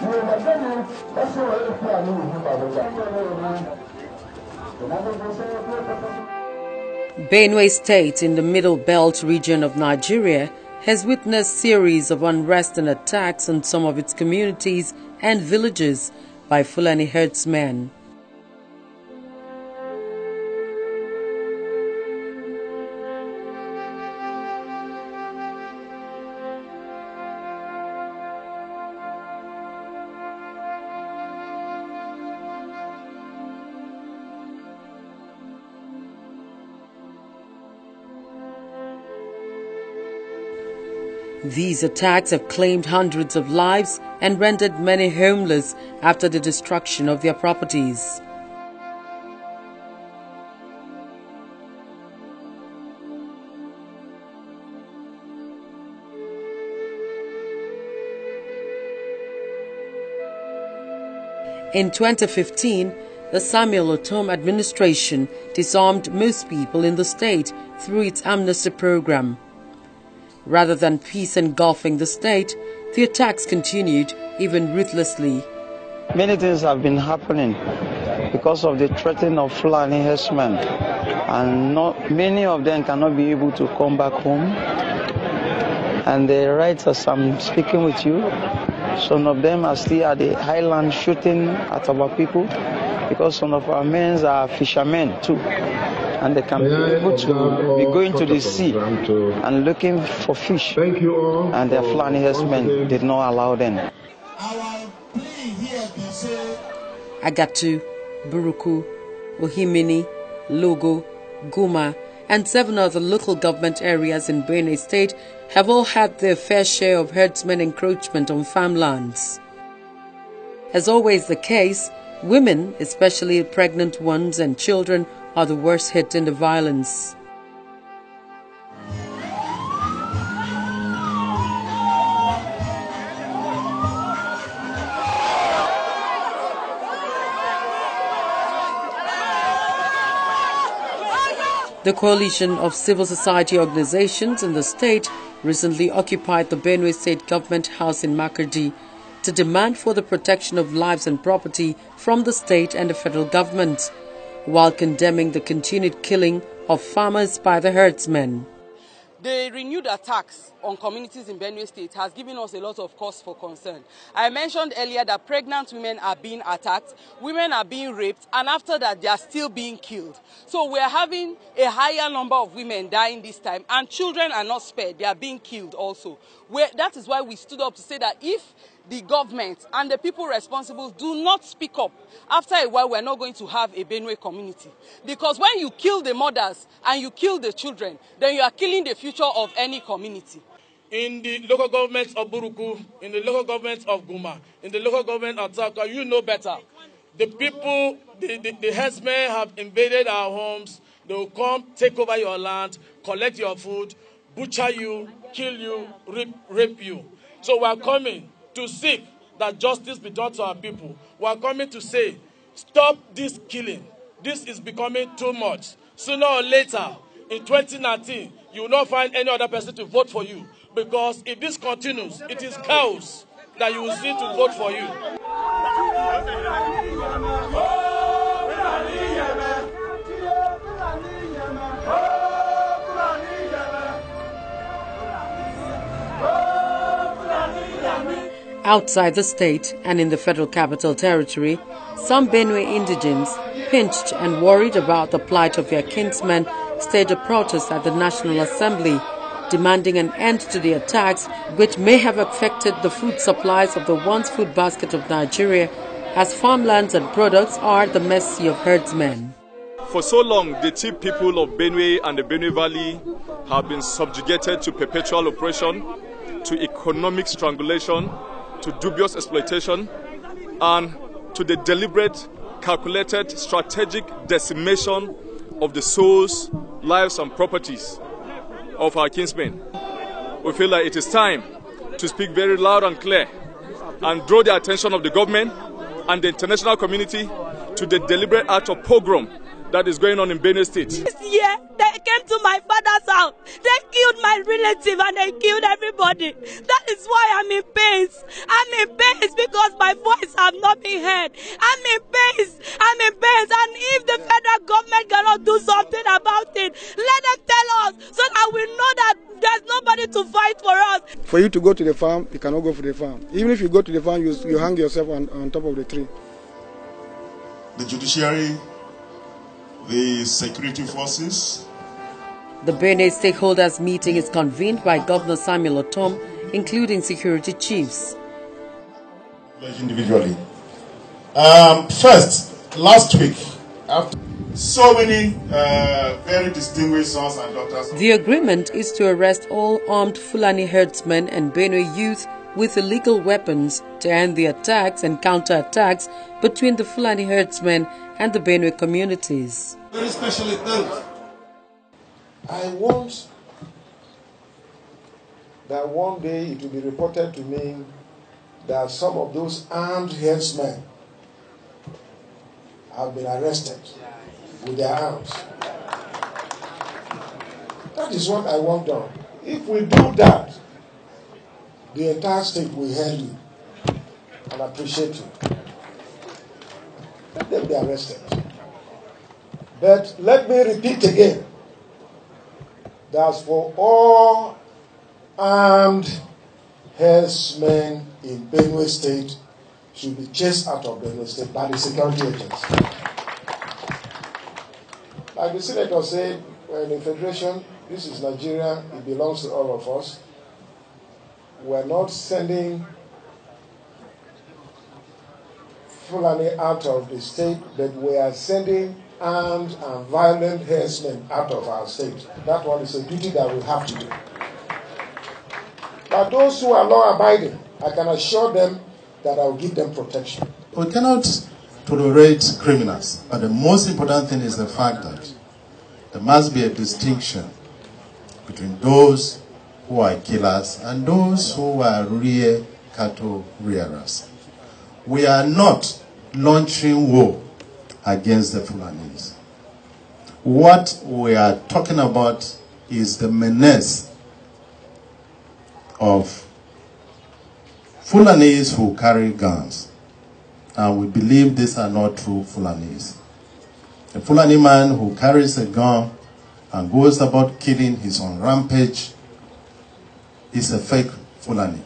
我们这里，他说要一百零五分保证的。现在没有吗？本来都说要不要不要。Benue State in the Middle Belt region of Nigeria has witnessed series of unrest and attacks on some of its communities and villages by Fulani herdsmen. These attacks have claimed hundreds of lives and rendered many homeless after the destruction of their properties. In 2015, the Samuel Ortom administration disarmed most people in the state through its amnesty program. Rather than peace engulfing the state, the attacks continued even ruthlessly. Many things have been happening because of the threatening of Fulani herdsmen, and not many of them cannot be able to come back home. And the right as I'm speaking with you, some of them are still at the highland shooting at our people because some of our men are fishermen too and they can be able to be going to the sea and looking for fish. Thank you all. And the Fulani herdsmen did not allow them. Agatu, Buruku, Ohimini, Logo, Guma, and seven other local government areas in Benue State have all had their fair share of herdsmen encroachment on farmlands. As always the case, women, especially pregnant ones and children, are the worst hit in the violence. The coalition of civil society organizations in the state recently occupied the Benue State Government House in Makurdi to demand for the protection of lives and property from the state and the federal government while condemning the continued killing of farmers by the herdsmen. The renewed attacks on communities in Benue State has given us a lot of cause for concern. I mentioned earlier that pregnant women are being attacked, women are being raped, and after that they are still being killed. So we are having a higher number of women dying this time, and children are not spared, they are being killed also. We're, that is why we stood up to say that if the government and the people responsible do not speak up, after a while we're not going to have a Benue community. Because when you kill the mothers and you kill the children, then you are killing the future of any community. In the local government of Buruku, in the local government of Guma, in the local government of Taka, you know better. The people, the, the, the herdsmen have invaded our homes. They will come, take over your land, collect your food, butcher you, kill you, rape, rape you. So we are coming to seek that justice be done to our people. We are coming to say, stop this killing. This is becoming too much. Sooner or later, in 2019, you will not find any other person to vote for you. Because if this continues, it is chaos that you will see to vote for you. Outside the state and in the Federal Capital Territory, some Benue indigents, pinched and worried about the plight of their kinsmen, staged a protest at the National Assembly, demanding an end to the attacks which may have affected the food supplies of the once food basket of Nigeria, as farmlands and products are the mercy of herdsmen. For so long, the chief people of Benue and the Benue Valley have been subjugated to perpetual oppression, to economic strangulation, to dubious exploitation and to the deliberate, calculated, strategic decimation of the souls, lives, and properties of our kinsmen. We feel that it is time to speak very loud and clear and draw the attention of the government and the international community to the deliberate act of pogrom that is going on in Benue State. This year, they came to my father's house. They killed my relative and they killed everybody. That is why I'm in pain. I'm in pain because my voice have not been heard. I'm in pain. I'm in pain. And if the federal government cannot do something about it, let them tell us so that we know that there's nobody to fight for us. For you to go to the farm, you cannot go for the farm. Even if you go to the farm, you, you hang yourself on, on top of the tree. The judiciary the security forces. The Benue stakeholders meeting is convened by Governor Samuel Ortom, including security chiefs. Individually. Um, first, last week, after so many uh, very distinguished sons and daughters. The agreement is to arrest all armed Fulani herdsmen and Benue youth with illegal weapons to end the attacks and counterattacks between the Fulani herdsmen and the Benue communities. Very specially thanked. I want that one day it will be reported to me that some of those armed herdsmen have been arrested with their arms. That is what I want done. If we do that, the entire state will hail you and appreciate you. Let them be arrested. But let me repeat again that for all armed herdsmen in Benue State should be chased out of Benue State by the security agents. Like the senator said, we're in federation, this is Nigeria, it belongs to all of us. We're not sending Fulani out of the state, but we are sending armed and violent herdsmen out of our state. That one is a duty that we have to do. But those who are law abiding, I can assure them that I will give them protection. We cannot tolerate criminals, but the most important thing is the fact that there must be a distinction between those who are killers and those who are rear cattle rearers. We are not launching war against the Fulanis. What we are talking about is the menace of Fulanis who carry guns. And we believe these are not true Fulanis. A Fulani man who carries a gun and goes about killing his own rampage is a fake Fulani.